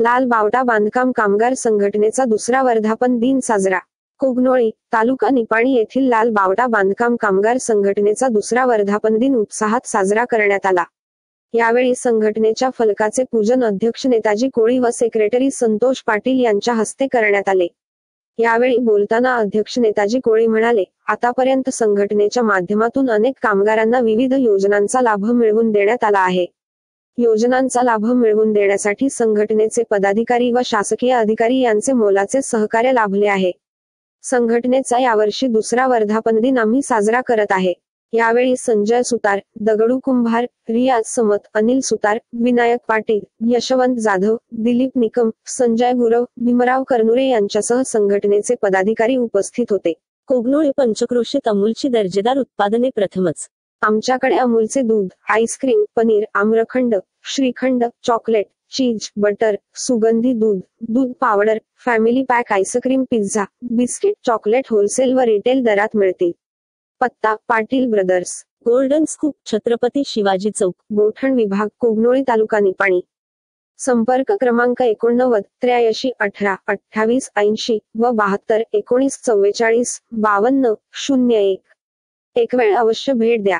लाल बावटा बांधकाम कामगार संघटनेचा दुसरा वर्धापन दिन साजरा. कोगनोळी तालुका निपाणी येथील लाल बावटा बांधकाम कामगार संघटनेचा दुसरा वर्धापन दिन उत्साहात साजरा करण्यात आला. यावेळी संघटनेच्या फलकाचे पूजन अध्यक्ष नेताजी कोळी व सेक्रेटरी संतोष पाटील यांच्या हस्ते करण्यात आले. यावेळी बोलताना अध्यक्ष नेताजी कोळी म्हणाले आतापर्यंत संघटनेच्या माध्यमातून अनेक कामगारांना विविध योजनांचा लाभ मिळवून देण्यात आला आहे. योजनांचा लाभ मिळवून देण्यासाठी संघटनेचे पदाधिकारी व शासकीय अधिकारी यांचे मोलाचे सहकार्य लाभले आहे. संघटनेचा यावर्षी दुसरा वर्धापन दिन आम्ही साजरा करत आहे. यावेळी संजय सुतार दगडू कुंभार रियाज समत अनिल सुतार विनायक पाटील यशवंत जाधव दिलीप निकम संजय गुरव भीमराव करनुरे यांच्यासह संघटनेचे पदाधिकारी उपस्थित होते. कोगनोळी पंचक्रोशीत अमूलची दर्जेदार उत्पादने प्रथमच. आमच्याकडे अमूलचे दूध ice cream paneer amrakhand shrikhand chocolate cheese butter सुगंधी दूध दूध powder family pack ice cream pizza biscuit chocolate wholesale व रिटेल दरात मिळतील पत्ता Patil brothers. Golden scoop Chhatrapati Shivaji Chowk. Gothan विभाग कोगनोळी तालुका निपाणी. संपर्क क्रमांक एकोणनव्वद त्र्याऐंशी अठरा अठ्ठावीस ऐंशी व बहात्तर एकोणीस चव्वेचाळीस बावन्न शून्य एक. एक वेळ अवश्य भेट द्या.